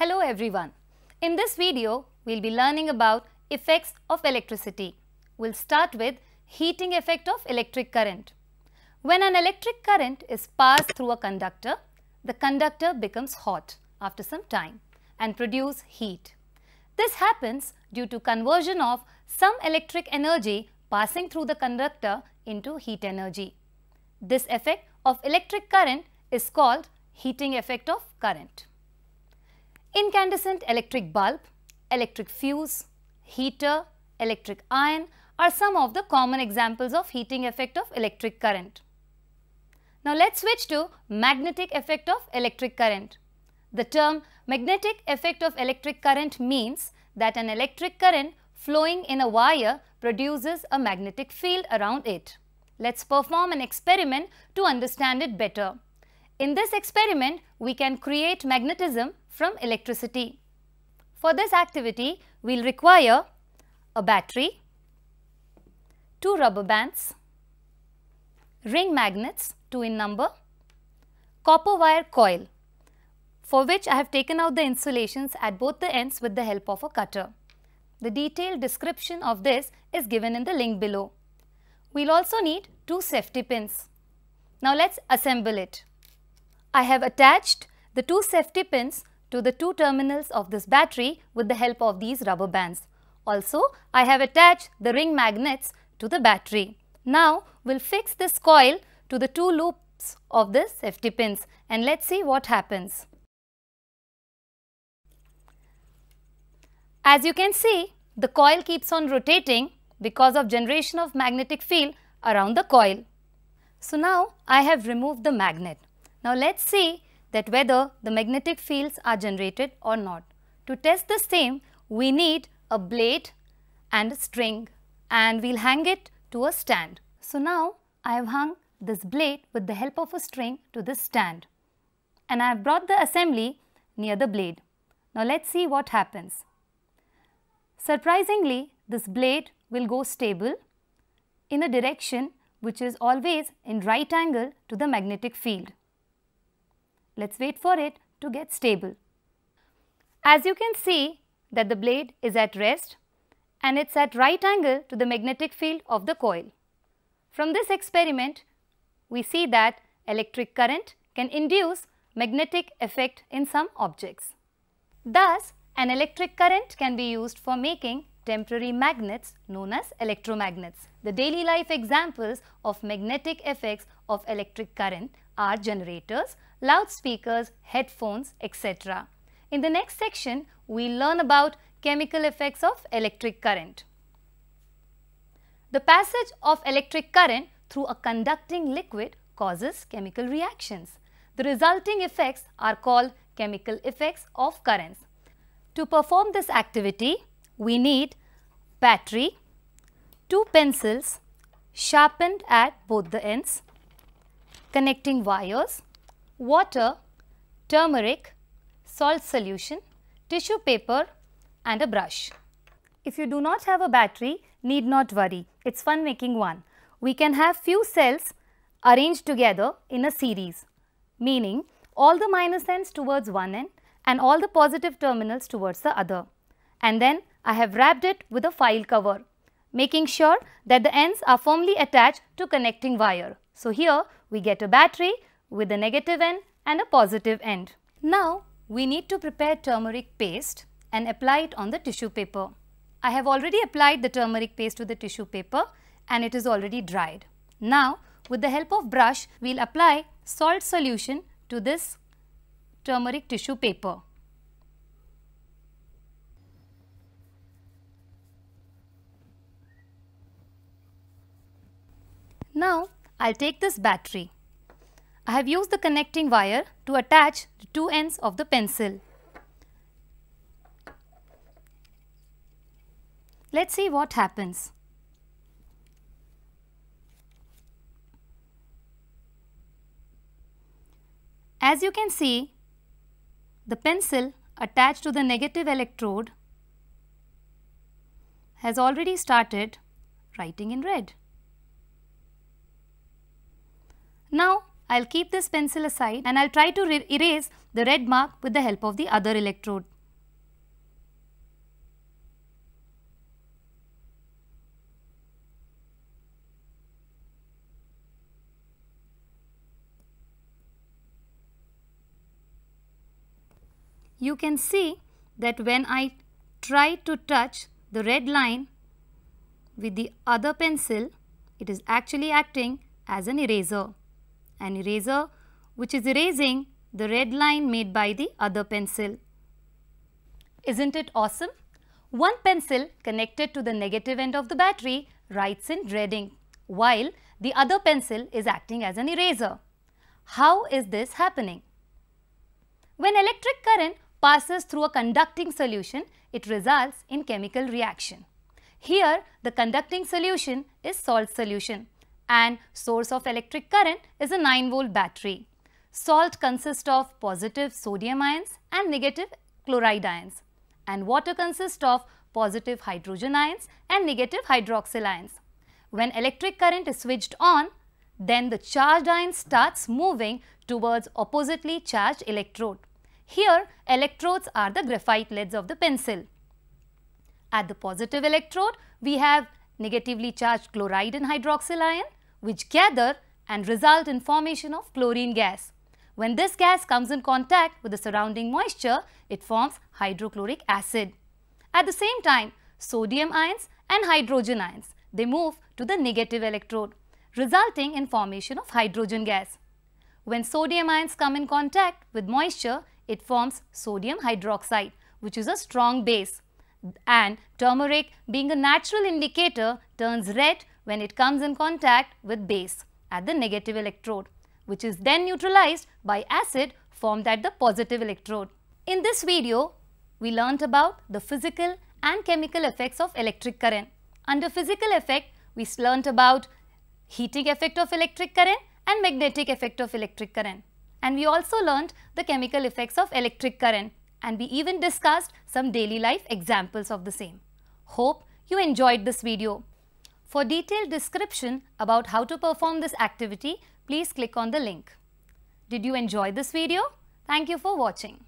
Hello everyone. In this video, we'll be learning about effects of electricity. We'll start with heating effect of electric current. When an electric current is passed through a conductor, the conductor becomes hot after some time and produce heat. This happens due to conversion of some electric energy passing through the conductor into heat energy. This effect of electric current is called heating effect of current. Incandescent electric bulb, electric fuse, heater, electric iron are some of the common examples of heating effect of electric current. Now let's switch to magnetic effect of electric current. The term magnetic effect of electric current means that an electric current flowing in a wire produces a magnetic field around it. Let's perform an experiment to understand it better. In this experiment, we can create magnetism from electricity. For this activity, we'll require a battery, two rubber bands, ring magnets, two in number, copper wire coil, for which I have taken out the insulations at both the ends with the help of a cutter. The detailed description of this is given in the link below. We'll also need two safety pins. Now let's assemble it. I have attached the two safety pins to the two terminals of this battery with the help of these rubber bands. Also, I have attached the ring magnets to the battery. Now, we'll fix this coil to the two loops of the safety pins and let's see what happens. As you can see, the coil keeps on rotating because of generation of magnetic field around the coil. So now I have removed the magnet. Now let's see that whether the magnetic fields are generated or not. To test the same, we need a blade and a string and we'll hang it to a stand. So now I have hung this blade with the help of a string to this stand and I have brought the assembly near the blade. Now let's see what happens. Surprisingly, this blade will go stable in a direction which is always in right angle to the magnetic field. Let's wait for it to get stable. As you can see that the blade is at rest and it's at right angle to the magnetic field of the coil. From this experiment, we see that electric current can induce magnetic effect in some objects. Thus, an electric current can be used for making temporary magnets known as electromagnets. The daily life examples of magnetic effects of electric current are generators, loudspeakers, headphones, etc. In the next section, we learn about chemical effects of electric current. The passage of electric current through a conducting liquid causes chemical reactions. The resulting effects are called chemical effects of currents. To perform this activity, we need battery, two pencils sharpened at both the ends, connecting wires, water, turmeric, salt solution, tissue paper and a brush. If you do not have a battery, need not worry, it's fun making one. We can have few cells arranged together in a series, meaning all the minus ends towards one end and all the positive terminals towards the other. And then I have wrapped it with a file cover, making sure that the ends are firmly attached to connecting wire. So here we get a battery with a negative end and a positive end. Now we need to prepare turmeric paste and apply it on the tissue paper. I have already applied the turmeric paste to the tissue paper and it is already dried. Now with the help of brush, we will apply salt solution to this turmeric tissue paper. Now, I'll take this battery. I have used the connecting wire to attach the two ends of the pencil. Let's see what happens. As you can see, the pencil attached to the negative electrode has already started writing in red. Now I'll keep this pencil aside and I'll try to erase the red mark with the help of the other electrode. You can see that when I try to touch the red line with the other pencil, it is actually acting as an eraser. An eraser which is erasing the red line made by the other pencil. Isn't it awesome? One pencil connected to the negative end of the battery writes in red ink, while the other pencil is acting as an eraser. How is this happening? When electric current passes through a conducting solution, it results in chemical reaction. Here, the conducting solution is salt solution and source of electric current is a 9 volt battery. Salt consists of positive sodium ions and negative chloride ions and water consists of positive hydrogen ions and negative hydroxyl ions. When electric current is switched on, then the charged ion starts moving towards oppositely charged electrode. Here, electrodes are the graphite leads of the pencil. At the positive electrode, we have negatively charged chloride and hydroxyl ion which gather and result in formation of chlorine gas. When this gas comes in contact with the surrounding moisture, it forms hydrochloric acid. At the same time, sodium ions and hydrogen ions, they move to the negative electrode, resulting in formation of hydrogen gas. When sodium ions come in contact with moisture, it forms sodium hydroxide, which is a strong base. And turmeric, being a natural indicator, turns red when it comes in contact with base at the negative electrode, which is then neutralized by acid formed at the positive electrode. In this video, we learnt about the physical and chemical effects of electric current. Under physical effect, we learnt about heating effect of electric current and magnetic effect of electric current. And we also learnt the chemical effects of electric current and we even discussed some daily life examples of the same. Hope you enjoyed this video. For detailed description about how to perform this activity, please click on the link. Did you enjoy this video? Thank you for watching.